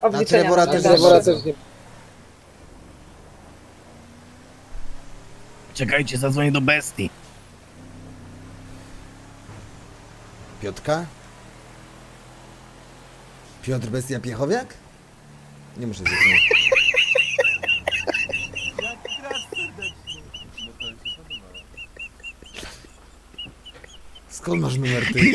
A Trevora też Trevora też nie. Czekajcie, zadzwonię do bestii. Piotrka? Piotr Bestia Piechowiak? Nie muszę zrozumieć. Skąd masz numer ty?